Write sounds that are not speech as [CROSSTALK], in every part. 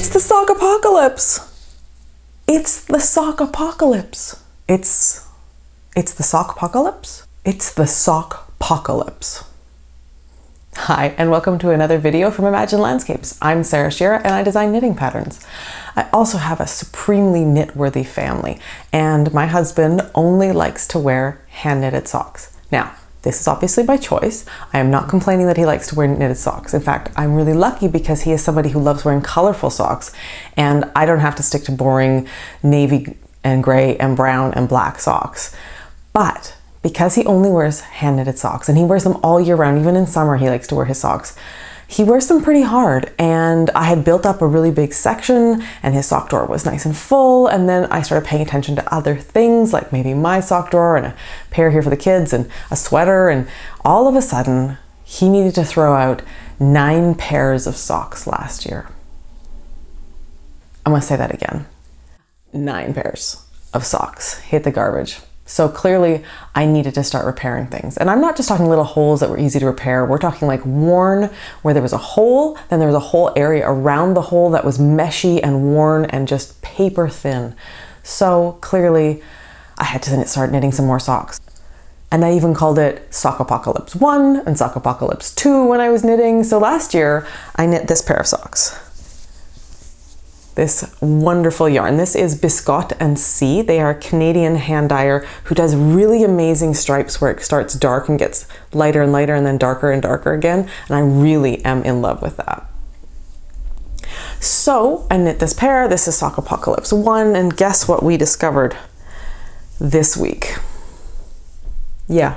It's the sock apocalypse. It's the sock apocalypse. It's it's the sock apocalypse. It's the sock apocalypse. Hi, and welcome to another video from Imagined Landscapes. I'm Sarah Schira and I design knitting patterns. I also have a supremely knit-worthy family, and my husband only likes to wear hand knitted socks. Now, this is obviously by choice. I am not complaining that he likes to wear knitted socks. In fact, I'm really lucky because he is somebody who loves wearing colorful socks and I don't have to stick to boring navy and gray and brown and black socks. But because he only wears hand knitted socks and he wears them all year round, even in summer, he likes to wear his socks he wears them pretty hard and I had built up a really big section and his sock drawer was nice and full and then I started paying attention to other things like maybe my sock drawer and a pair here for the kids and a sweater and all of a sudden he needed to throw out nine pairs of socks last year. I'm gonna say that again. Nine pairs of socks hit the garbage. So clearly I needed to start repairing things. And I'm not just talking little holes that were easy to repair. We're talking like worn where there was a hole, then there was a whole area around the hole that was meshy and worn and just paper thin. So clearly I had to start knitting some more socks. And I even called it Sock Apocalypse 1 and Sock Apocalypse 2 when I was knitting. So last year I knit this pair of socks this wonderful yarn. This is Biscotte and Cie. They are a Canadian hand dyer who does really amazing stripes where it starts dark and gets lighter and lighter and then darker and darker again. And I really am in love with that. So I knit this pair. This is Sock Apocalypse 1 and guess what we discovered this week? Yeah,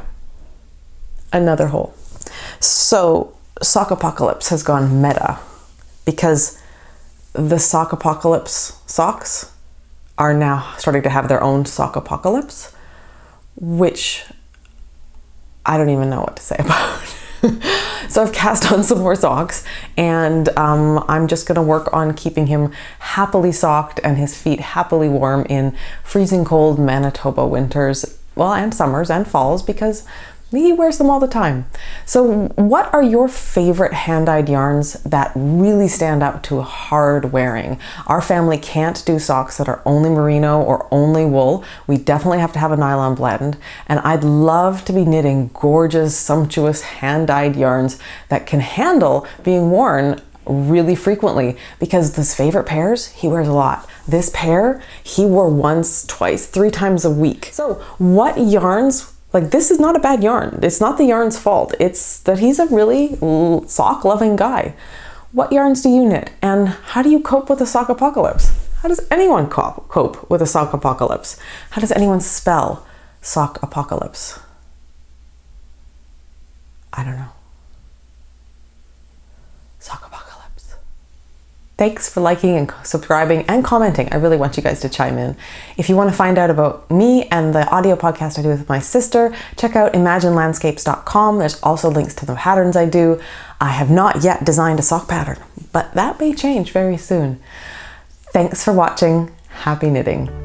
another hole. So Sock Apocalypse has gone meta because the sock apocalypse socks are now starting to have their own sock apocalypse, which I don't even know what to say [LAUGHS] about. so I've cast on some more socks and um, I'm just gonna work on keeping him happily socked and his feet happily warm in freezing cold Manitoba winters, well, and summers and falls because he wears them all the time. So what are your favorite hand-dyed yarns that really stand up to hard wearing? Our family can't do socks that are only merino or only wool. We definitely have to have a nylon blend. And I'd love to be knitting gorgeous, sumptuous hand-dyed yarns that can handle being worn really frequently because his favorite pairs, he wears a lot. This pair, he wore once, twice, three times a week. So what yarns like this is not a bad yarn. It's not the yarn's fault. It's that he's a really sock loving guy. What yarns do you knit? And how do you cope with a sock apocalypse? How does anyone cope with a sock apocalypse? How does anyone spell sock apocalypse? I don't know. Sock apocalypse. Thanks for liking and subscribing and commenting. I really want you guys to chime in. If you want to find out about me and the audio podcast I do with my sister, check out imaginedlandscapes.com. There's also links to the patterns I do. I have not yet designed a sock pattern, but that may change very soon. Thanks for watching. Happy knitting.